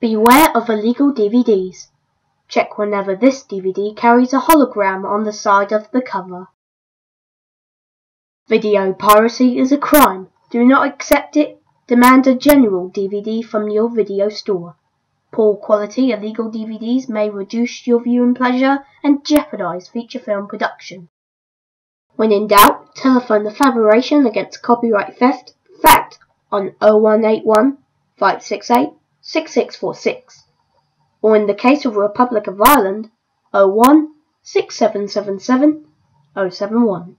Beware of illegal DVDs. Check whenever this DVD carries a hologram on the side of the cover. Video piracy is a crime. Do not accept it. Demand a general DVD from your video store. Poor quality illegal DVDs may reduce your viewing pleasure and jeopardize feature film production. When in doubt, telephone the Federation Against Copyright Theft, FACT, on 0181 568 6646, or in the case of the Republic of Ireland, 01 6777 071.